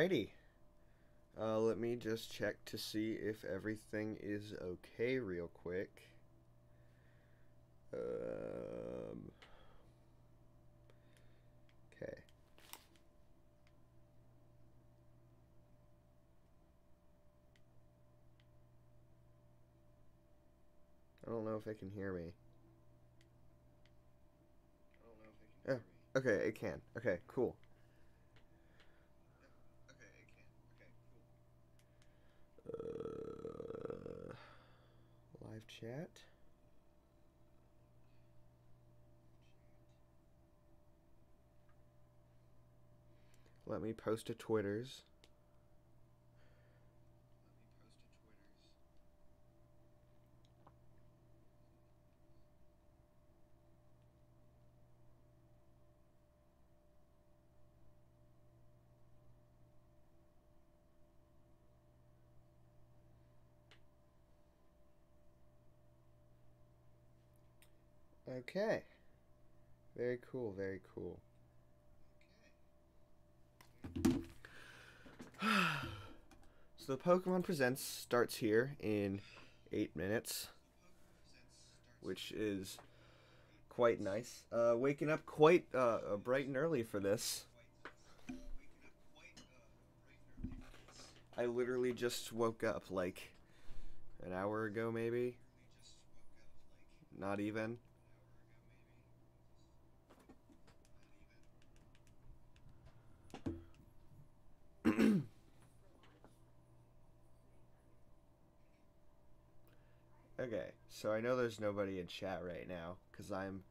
Alrighty. Uh, let me just check to see if everything is okay real quick. Um, okay. I don't know if it can hear me. Yeah. Okay, it can. Okay, cool. Uh, live chat. Let me post to Twitter's. Okay. Very cool, very cool. so the Pokemon Presents starts here in eight minutes, which is quite nice. Uh, waking up quite uh, bright and early for this. I literally just woke up like an hour ago, maybe. Not even. Okay, so I know there's nobody in chat right now because I'm.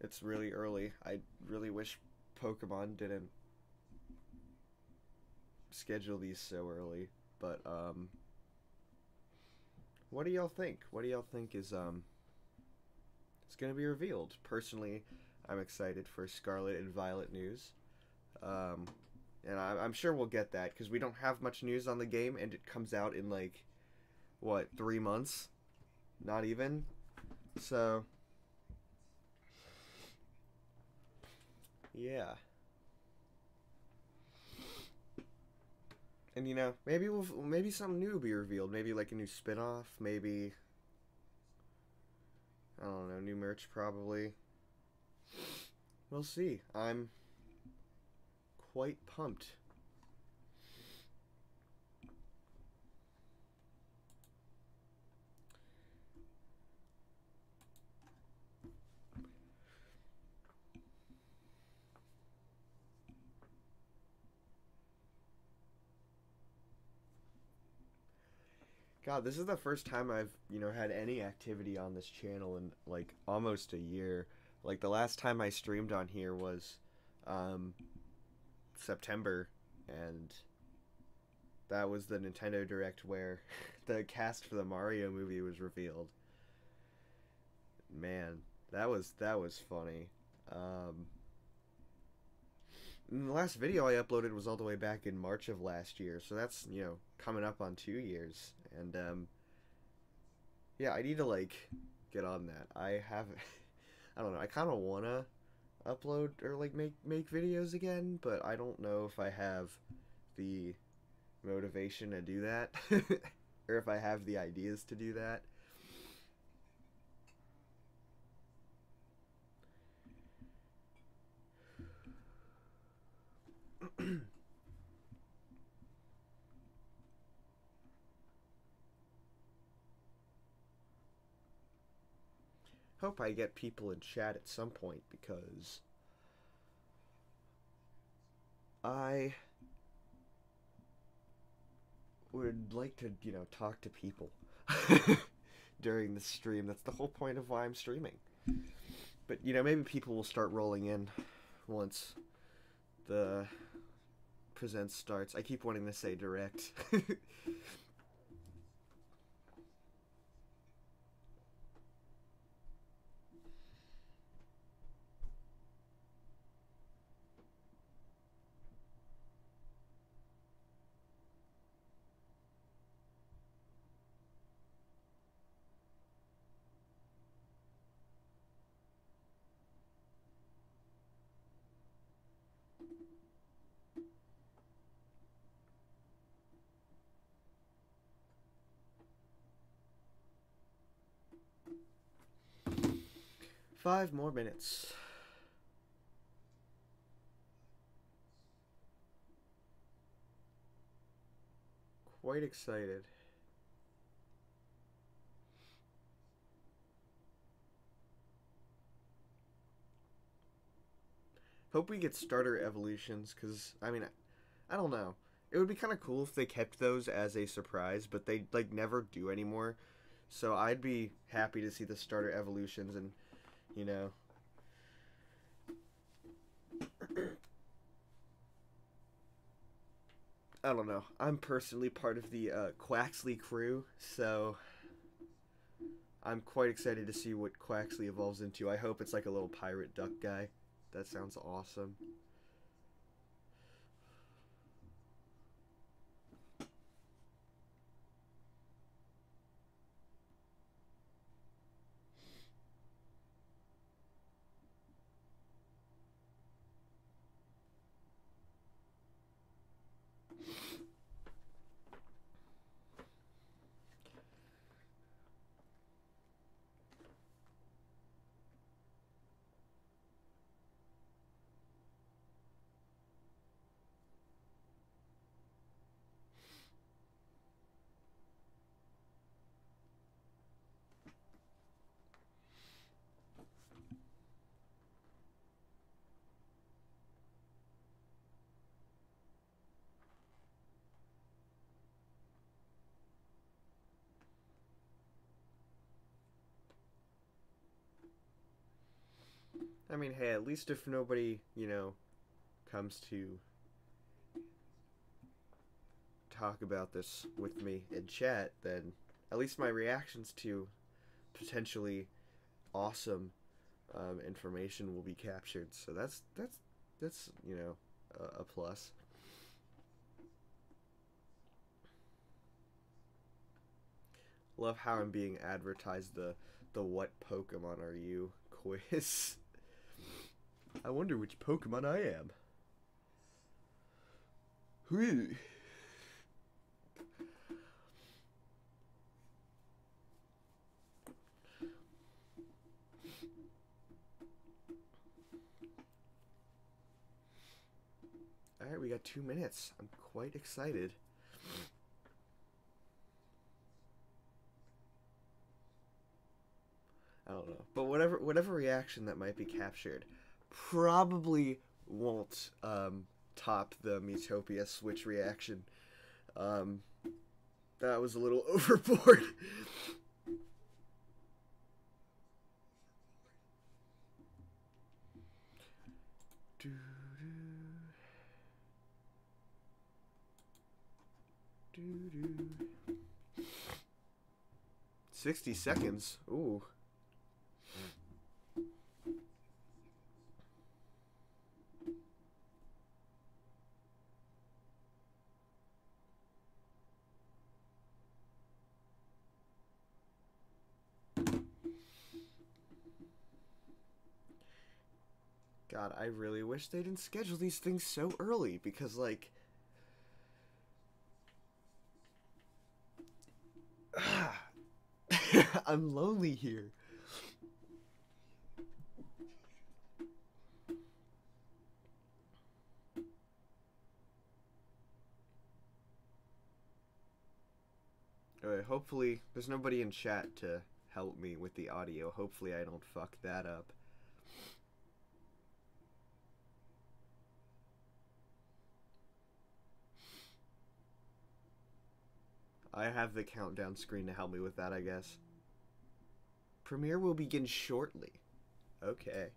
It's really early. I really wish Pokemon didn't schedule these so early, but um. What do y'all think? What do y'all think is um. It's gonna be revealed. Personally, I'm excited for Scarlet and Violet news. Um, and I, I'm sure we'll get that because we don't have much news on the game, and it comes out in like what three months, not even. So yeah. And you know, maybe we'll maybe something new will be revealed. Maybe like a new spin-off, maybe I don't know, new merch probably. We'll see. I'm quite pumped. God, this is the first time I've, you know, had any activity on this channel in like almost a year. Like the last time I streamed on here was um September and that was the Nintendo Direct where the cast for the Mario movie was revealed. Man, that was that was funny. Um the last video I uploaded was all the way back in March of last year, so that's, you know, coming up on 2 years and um yeah, I need to like get on that. I have I don't know. I kind of want to upload or like make make videos again, but I don't know if I have the motivation to do that or if I have the ideas to do that. Hope I get people in chat at some point because I would like to, you know, talk to people during the stream. That's the whole point of why I'm streaming. But, you know, maybe people will start rolling in once the present starts. I keep wanting to say direct. Five more minutes. Quite excited. Hope we get starter evolutions, because, I mean, I, I don't know. It would be kind of cool if they kept those as a surprise, but they, like, never do anymore. So I'd be happy to see the starter evolutions and, you know... I don't know. I'm personally part of the uh, Quaxly crew, so I'm quite excited to see what Quaxly evolves into. I hope it's like a little pirate duck guy. That sounds awesome. I mean, hey, at least if nobody, you know, comes to talk about this with me in chat, then at least my reactions to potentially awesome um, information will be captured. So that's that's that's you know a, a plus. Love how I'm being advertised the the what Pokemon are you quiz. I wonder which Pokemon I am. Whee. Alright, we got two minutes. I'm quite excited. I don't know. But whatever whatever reaction that might be captured, probably won't um, top the Miitopia switch reaction. Um, that was a little overboard. 60 seconds. Ooh. I really wish they didn't schedule these things so early because, like, I'm lonely here. Alright, hopefully, there's nobody in chat to help me with the audio. Hopefully I don't fuck that up. I have the countdown screen to help me with that, I guess. Premiere will begin shortly. Okay.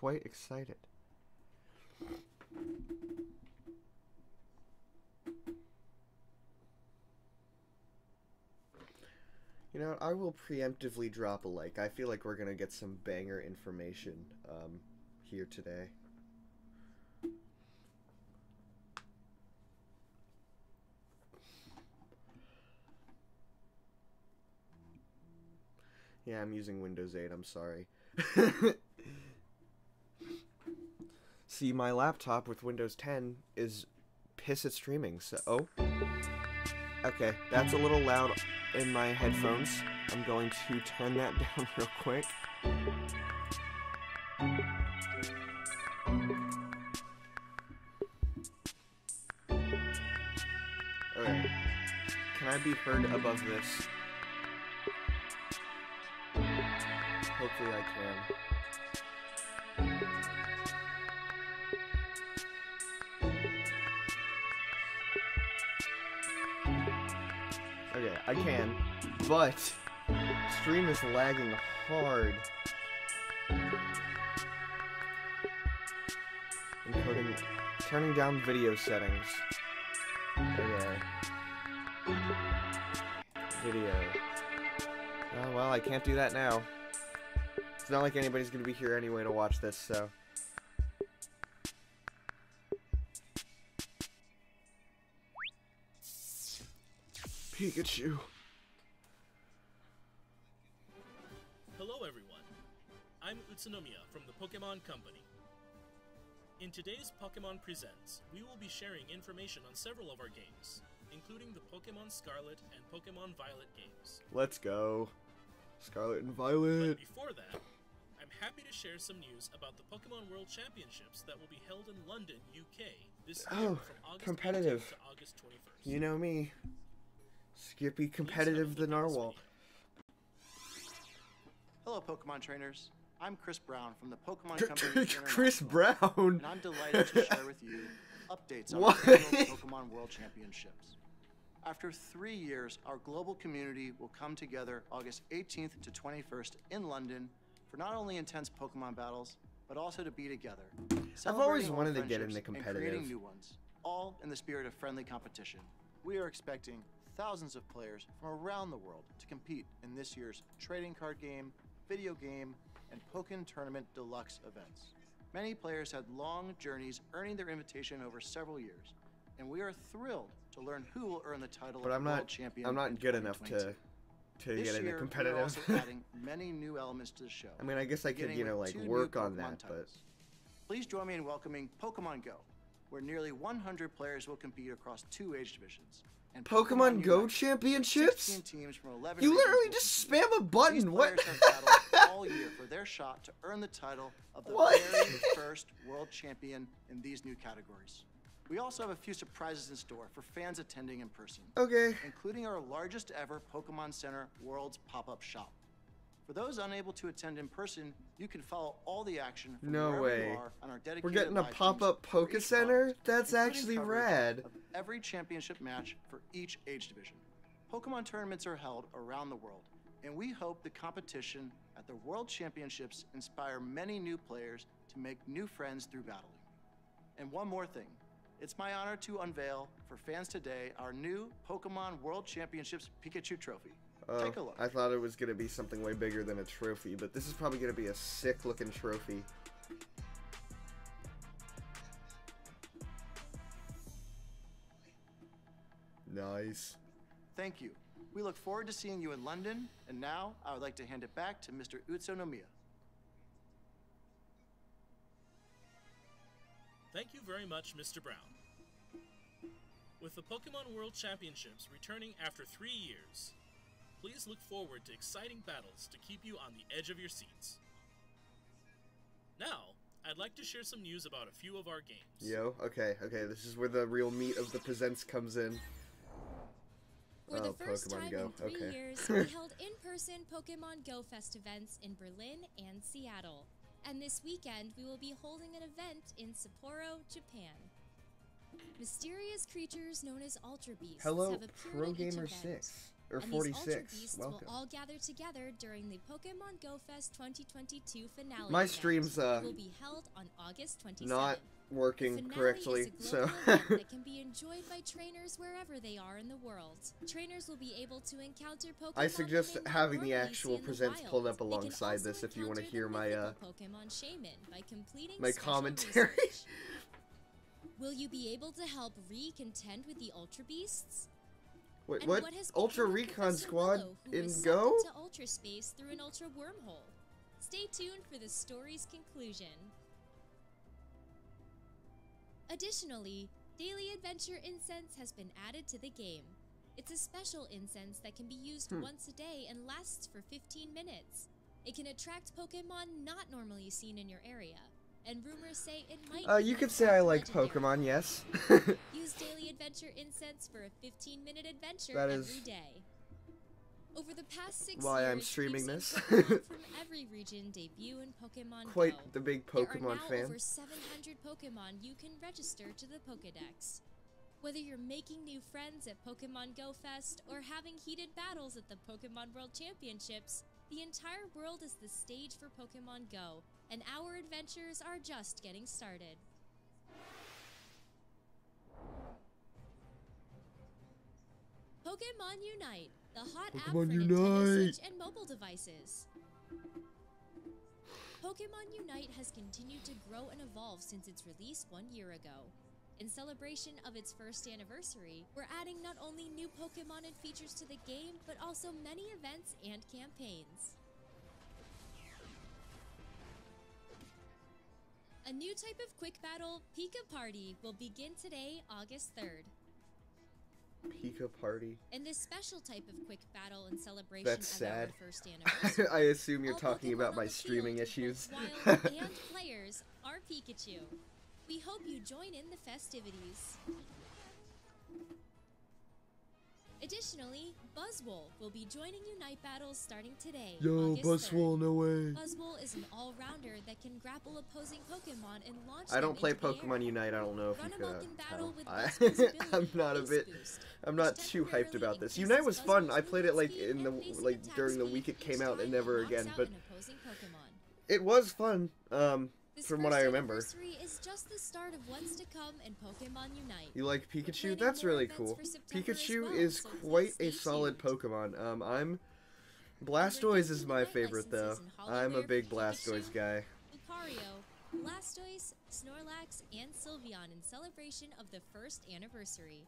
Quite excited. You know, I will preemptively drop a like. I feel like we're gonna get some banger information um, here today. Yeah, I'm using Windows 8. I'm sorry. See, my laptop with Windows 10 is piss at streaming. So, oh. Okay, that's a little loud in my headphones. I'm going to turn that down real quick. Okay. Can I be heard above this? Hopefully I can. I can, but stream is lagging hard. Encoding, turning down video settings. Okay. Video. Oh well, I can't do that now. It's not like anybody's gonna be here anyway to watch this, so. Pikachu. Hello everyone, I'm Utsunomiya from the Pokemon Company. In today's Pokemon Presents, we will be sharing information on several of our games, including the Pokemon Scarlet and Pokemon Violet games. Let's go. Scarlet and But Violet. before that, I'm happy to share some news about the Pokemon World Championships that will be held in London, UK this year Oh, from August competitive. to August 21st. You know me. Skippy Please have a competitive the look at this narwhal. Hello, Pokemon trainers. I'm Chris Brown from the Pokemon Company. Chris Brown. And I'm delighted to share with you updates on the Pokemon World Championships. After three years, our global community will come together August 18th to 21st in London for not only intense Pokemon battles, but also to be together. I've always wanted to get into and competitive. creating new ones, all in the spirit of friendly competition. We are expecting thousands of players from around the world to compete in this year's trading card game, video game, and Pokken Tournament Deluxe events. Many players had long journeys earning their invitation over several years, and we are thrilled to learn who will earn the title But of I'm world not. champion. I'm not good enough to to This get into year, we are also adding many new elements to the show. I mean, I guess I could, you know, like work on that, but. Please join me in welcoming Pokemon Go, where nearly 100 players will compete across two age divisions. And Pokemon Go championships. teams from 11 You literally just spam a button. What? players have battled all year for their shot to earn the title of the What? very first world champion in these new categories. We also have a few surprises in store for fans attending in person okay. including our largest ever Pokemon Center World's pop-up shop. For those unable to attend in person, you can follow all the action from No wherever way. you are on our dedicated We're getting a pop-up Poke Center? That's actually rad. Of every championship match for each age division. Pokemon tournaments are held around the world, and we hope the competition at the World Championships inspire many new players to make new friends through battling. And one more thing. It's my honor to unveil for fans today our new Pokemon World Championships Pikachu trophy. Oh, Take a look. I thought it was gonna be something way bigger than a trophy, but this is probably gonna be a sick-looking trophy. Nice. Thank you. We look forward to seeing you in London, and now I would like to hand it back to Mr. Utsunomiya. Thank you very much, Mr. Brown. With the Pokemon World Championships returning after three years, please look forward to exciting battles to keep you on the edge of your seats. Now, I'd like to share some news about a few of our games. Yo, okay, okay, this is where the real meat of the presents comes in. For Oh, the first Pokemon time Go, in three okay. years, we held in-person Pokemon Go Fest events in Berlin and Seattle. And this weekend, we will be holding an event in Sapporo, Japan. Mysterious creatures known as Ultra Beasts Hello, have appeared Pro at each Gamer event. 6 or and these Ultra Beasts Welcome. will all gather together during the Pokemon Go Fest 2022 finale. My stream's, uh, will be held on August 27th. not working finale correctly. is a So that can be enjoyed by trainers wherever they are in the world. Trainers will be able to encounter Pokemon I suggest having the actual in the presents pulled up alongside this if you want to hear my uh Pokemon Shaman by completing my commentary. Will you be able to help Re contend with the Ultra Beasts? Wait, what? has Ultra Recon Squad in Go? into Ultra Space through an Ultra wormhole. Stay tuned for the story's conclusion. Additionally, Daily Adventure Incense has been added to the game. It's a special incense that can be used Hmm. once a day and lasts for 15 minutes. It can attract Pokemon not normally seen in your area, and rumors say it might. Uh, you could say I like Pokemon, yes. Use Daily Adventure Incense for a 15 minute adventure That every is day. Over the past six why years, I'm streaming this. Pokemon from every region debut in Pokemon Quite Go. the big There are Pokemon now fan. over 700 Pokemon you can register to the Pokedex. Whether you're making new friends at Pokemon Go Fest or having heated battles at the Pokemon World Championships, the entire world is the stage for Pokemon Go, and our adventures are just getting started. Pokemon Unite, the hot app for Pokemon Nintendo Switch and mobile devices. Pokemon Unite has continued to grow and evolve since its release one year ago. In celebration of its first anniversary, we're adding not only new Pokemon and features to the game, but also many events and campaigns. A new type of quick battle, Pika Party, will begin today, August 3rd. Pika Party. In this special type of quick battle in celebration That's of sad. our first anniversary, I assume you're all talking Pokemon about my streaming issues. wild and players are Pikachu. We hope you join in the festivities. Additionally, Buzzwole will be joining Unite battles starting today. August 3rd. no way. Buzzwole is an all-rounder that can grapple opposing Pokemon and launch I don't play into. Pokemon Unite. I don't know if Run you amok could uh, battle I, Buzzwole's ability, I'm not a bit. Boost, I'm not too hyped about this. Unite was fun. I played it like in the like during the week it came out and never again, but an opposing Pokemon. it was fun. Um, This from what I remember. is just the start of what's to come in Pokemon Unite. You like Pikachu? That's really cool. for September as Pikachu well, is so quite a solid tuned. Pokemon. Um, I'm Blastoise is my favorite though. I'm a big Blastoise guy. Lucario, Blastoise, Snorlax, and Sylveon in celebration of the first anniversary.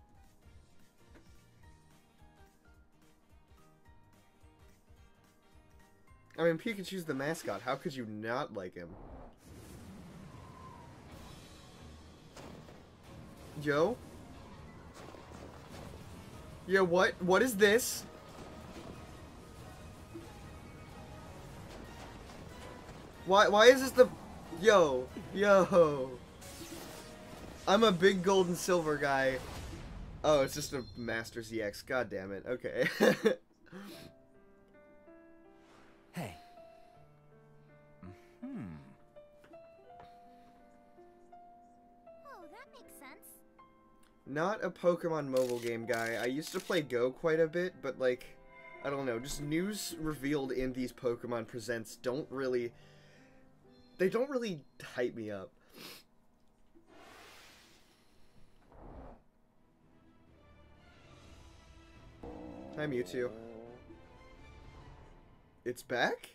I mean, Pikachu's the mascot. How could you not like him? Yo? Yo, what? What is this? Why, why is this the... Yo, yo. I'm a big gold and silver guy. Oh, it's just a Masters EX. God damn it. Okay. Hey. Hmm. Not a Pokemon mobile game guy. I used to play Go quite a bit, but like, I don't know, just news revealed in these Pokemon Presents don't really. They don't really hype me up. Hi, Mewtwo. It's back?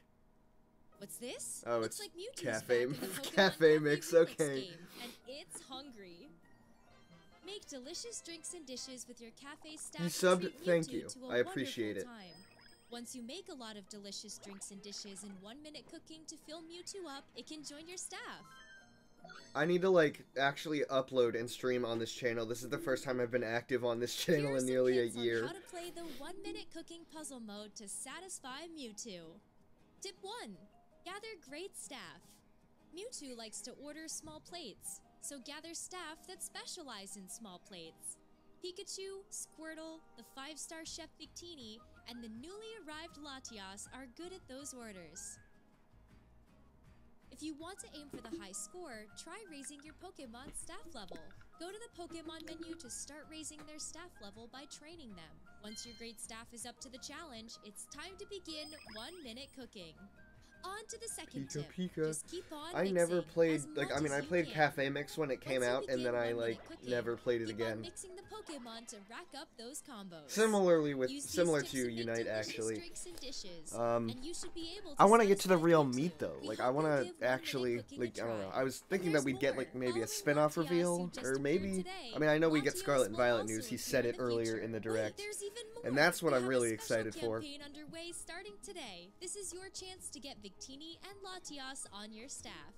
What's this? Oh, Looks it's like Mewtwo's cafe- back in the Pokemon cafe mix, okay. game, and it's hungry. Make delicious drinks and dishes with your cafe staff. You to subbed? Thank you. I appreciate it. Time. Once you make a lot of delicious drinks and dishes in one minute cooking to fill Mewtwo up, it can join your staff. I need to like actually upload and stream on this channel. This is the first time I've been active on this channel in nearly a hints on year. how to play the one minute cooking puzzle mode to satisfy Mewtwo. Tip 1 Gather great staff. Mewtwo likes to order small plates, so gather staff that specialize in small plates. Pikachu, Squirtle, the five star Chef Victini, and the newly arrived Latias are good at those orders. If you want to aim for the high score, try raising your Pokemon staff level. Go to the Pokemon menu to start raising their staff level by training them. Once your great staff is up to the challenge, it's time to begin one minute cooking. On to the second Pika tip. Pika. Just keep on I never played like I mean I played. Cafe Mix when it came Once out and then I like never played it again. mixing Pokemon to rack up those combos. Similarly with Use similar to Unite actually. Um, and you should be able I want to get to the real meat though. Like I want to actually like I don't know. I was thinking that we'd get like maybe a spin-off reveal or maybe. I mean I know we get Scarlet and Violet news. He said it earlier in the direct. And that's what I'm really excited for. underway starting today. This is your chance to get Victini and Latias on your staff.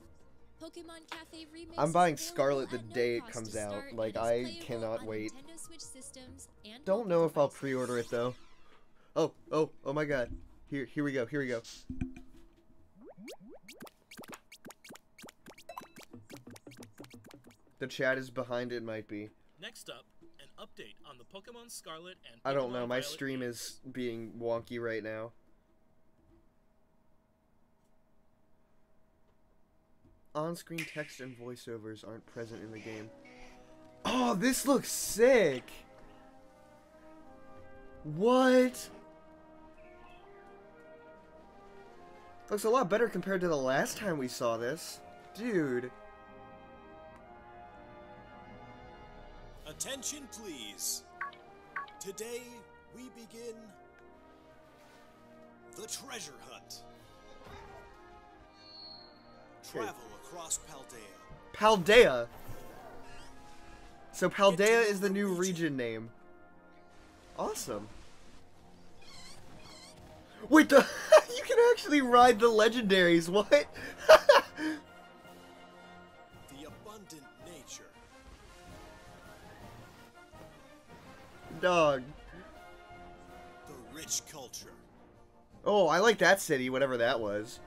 Pokemon Cafe Remix I'm buying Scarlet the at no day it comes out. Like, I cannot wait. Systems and Don't know if I'll pre-order it though. Oh, oh, oh my god. Here here we go. Here we go. The chat is behind it might be. Next up, an update on the Pokemon Scarlet and I don't know. My Violet stream games. is being wonky right now. On-screen text and voiceovers aren't present in the game. Oh, this looks sick. What? Looks a lot better compared to the last time we saw this. Dude. Attention, please. Today we begin the treasure hunt. Travel across Paldea. Paldea. So Paldea is the new region name. Awesome. Wait, the you can actually ride the legendaries. What? The abundant nature. Dog. The rich culture. Oh, I like that city, whatever that was.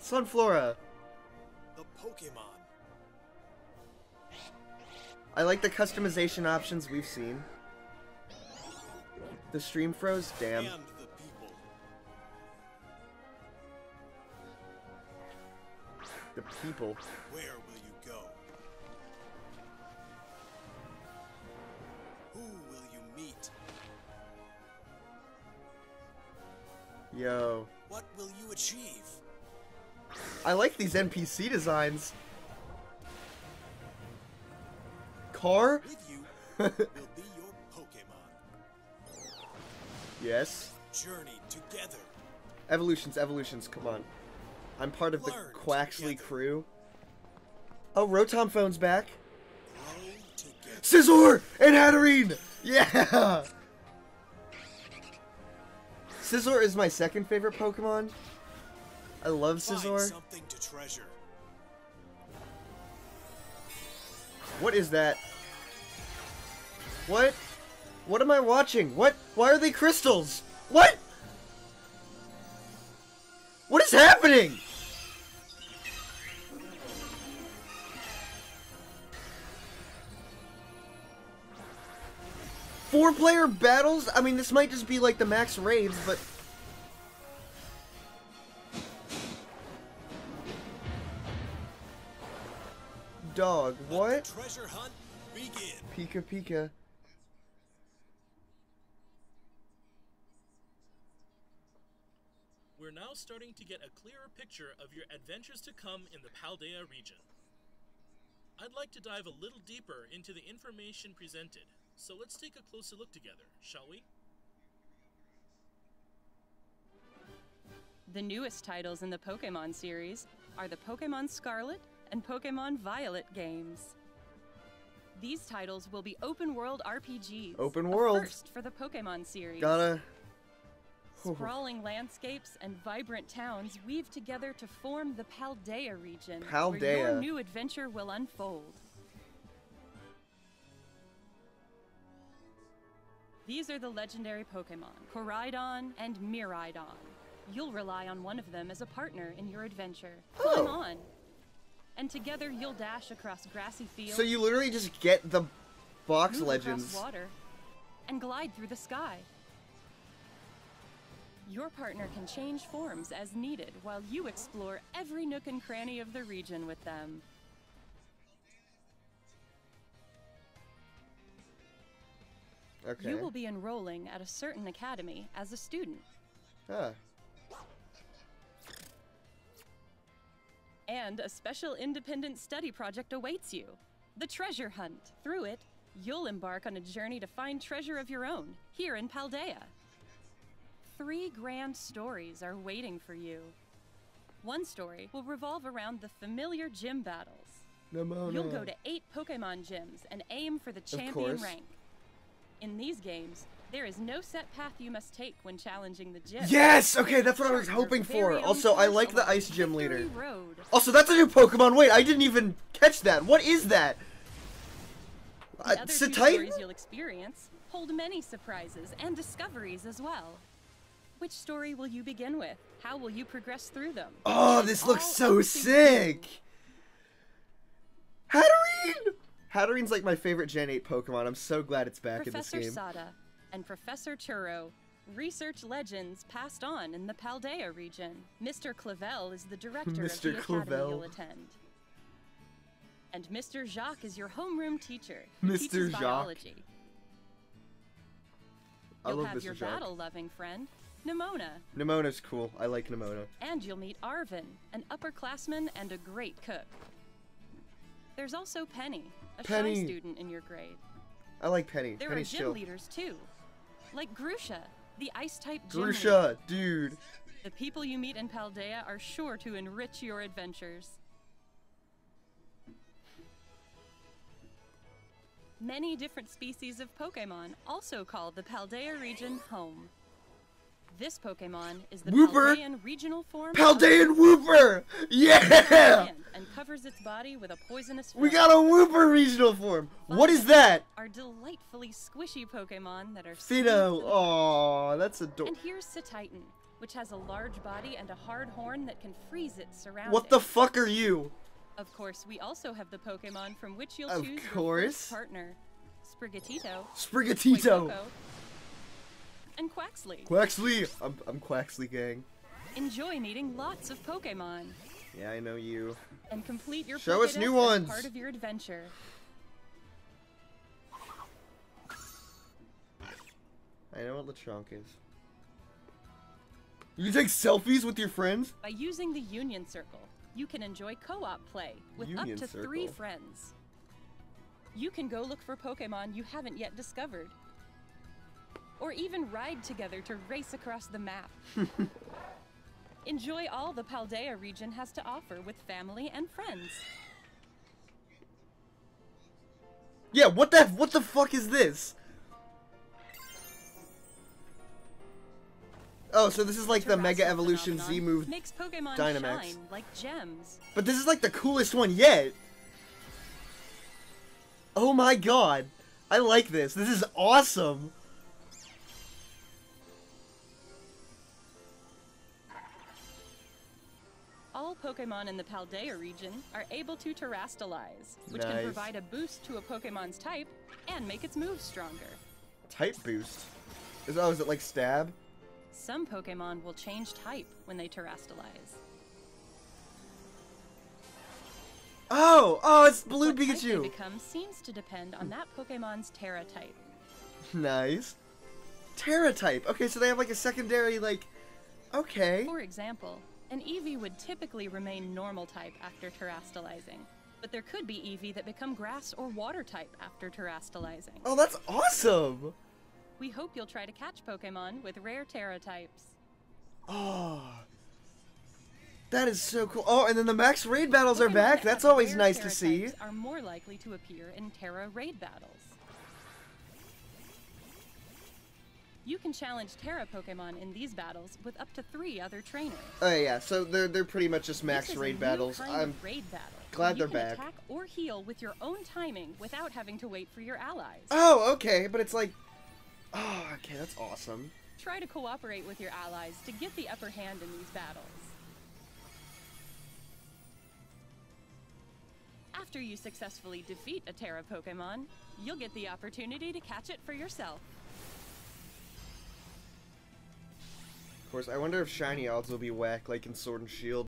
Sunflora. The Pokemon. I like the customization options we've seen. The stream froze? Damn. The people. The people. Where will you go? Who will you meet? Yo. What will you achieve? I like these NPC designs. Car? With you will be your Pokemon. Yes. Journey together. Evolutions, evolutions, come on. I'm part of the Learn Quaxly together. crew. Oh, Rotom phone's back. Scizor and Hatterene! Yeah! Scizor is my second favorite Pokemon. I love Scizor. something to treasure. What is that? What? What am I watching? What? Why are they crystals? What? What is happening? Four player battles? I mean, this might just be like the max raids, but. Dog, Let what? the treasure hunt begin. Pika Pika. We're now starting to get a clearer picture of your adventures to come in the Paldea region. I'd like to dive a little deeper into the information presented, so let's take a closer look together, shall we? The newest titles in the Pokemon series are the Pokemon Scarlet and Pokemon Violet games. These titles will be open world RPGs. Open world. first for the Pokemon series. Gotta. Sprawling landscapes and vibrant towns weave together to form the Paldea region, where your new adventure will unfold. These are the legendary Pokemon, Koraidon and Miraidon. You'll rely on one of them as a partner in your adventure. Climb Oh. on. And together you'll dash across grassy fields, So you literally just get the box legends. water, and glide through the sky. Your partner can change forms as needed while you explore every nook and cranny of the region with them. Okay. You will be enrolling at a certain academy as a student. Huh. And a special independent study project awaits you the Treasure Hunt. Through it, you'll embark on a journey to find treasure of your own here in Paldea. Three grand stories are waiting for you. One story will revolve around the familiar gym battles. Nemona. You'll go to eight Pokemon gyms and aim for the champion rank. In these games, there is no set path you must take when challenging the gym. Yes! Okay, that's what I was hoping for. Also, I like the ice gym leader. Also, that's a new Pokemon. Wait, I didn't even catch that. What is that? Uh, The other it's two a Titan? stories you'll experience hold many surprises and discoveries as well. Which story will you begin with? How will you progress through them? Oh, this looks so up to you. sick! Hatterene! Hatterene's like my favorite Gen 8 Pokemon. I'm so glad it's back Professor in this game. Sada and Professor Turo research legends passed on in the Paldea region. Mr. Clavel is the director of the academy you'll attend. And Mr. Jacques is your homeroom teacher. Mr. teaches Jacques. biology. I You'll love have Mr. your battle-loving friend, Nemona. Nemona's cool. I like Nemona. And you'll meet Arven, an upperclassman and a great cook. There's also Penny, a Penny. shy student in your grade. I like Penny. There Penny's are gym chill. leaders too, like Grusha, the ice-type gym leader. Grusha, dude. The people you meet in Paldea are sure to enrich your adventures. Many different species of Pokemon also call the Paldea region home. This Pokemon is the Wooper! Paldean regional form Paldean Wooper! Yeah! and covers its body with a poisonous We got a Wooper regional form. What is that? Are delightfully squishy Pokemon that are Fidough. smooth to Oh, that's adorable. And here's Titan, which has a large body and a hard horn that can freeze its surroundings. What the fuck are you? Of course, we also have the Pokemon from which you'll Of choose your course. first partner. Sprigatito, Sprigatito. And Quaxly. Quaxly. I'm, I'm Quaxly gang. Enjoy meeting lots of Pokemon Yeah, I know you. and complete your Show us new ones. part of your adventure. I know what Lechonk is. You take selfies with your friends? By using the Union Circle, you can enjoy co-op play with Union up to three friends. You can go look for Pokemon you haven't yet discovered. Or even ride together to race across the map. Enjoy all the Paldea region has to offer with family and friends. Yeah, what the what the fuck is this? Oh, so this is like the Mega Evolution Z move, makes Pokemon Dynamax. shine like gems. but this is like the coolest one yet. Oh my god. I like this. This is awesome. Pokemon in the Paldea region are able to terastallize, which Nice. can provide a boost to a Pokemon's type and make its moves stronger. Type boost. Is oh, is it like stab? Some Pokemon will change type when they terastallize. Oh, oh, it's blue what type Pikachu. become seems to depend on that Pokemon's Tera type. Nice. Tera type. Okay, so they have like a secondary like. Okay. For example, an Eevee would typically remain normal type after terastallizing, but there could be Eevee that become grass or water type after terastallizing. Oh, that's awesome. We hope you'll try to catch Pokemon with rare Tera types. Oh. Ah, that is so cool. Oh, and then the max raid battles are back. That's always nice to see. Are more likely to appear in Tera raid battles. You can challenge Tera Pokemon in these battles with up to three other trainers. Oh yeah, so they're they're pretty much just max This is a raid battles. I'm raid battle. glad they're you can back. Attack or heal with your own timing without having to wait for your allies. Oh, okay, but it's like Oh, okay, that's awesome. Try to cooperate with your allies to get the upper hand in these battles. After you successfully defeat a Tera Pokemon, you'll get the opportunity to catch it for yourself. Of course, I wonder if shiny odds will be whack like in Sword and Shield.